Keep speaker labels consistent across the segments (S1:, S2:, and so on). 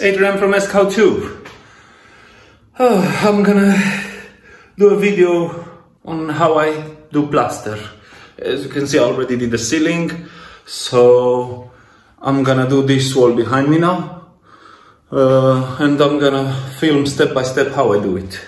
S1: Adrian from Ask How Tube. Oh, I'm gonna do a video on how I do plaster. As you can see, I already did the ceiling, so I'm gonna do this wall behind me now. Uh, and I'm gonna film step by step how I do it.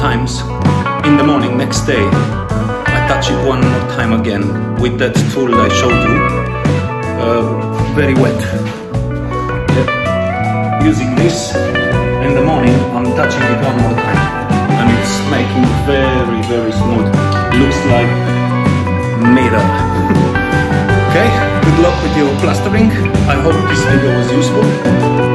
S1: Sometimes in the morning, next day, I touch it one more time again with that tool I showed you. Uh, very wet. Yep. Using this in the morning, I'm touching it one more time. And it's making very, very smooth. Looks like mirror. okay, good luck with your plastering. I hope this video was useful.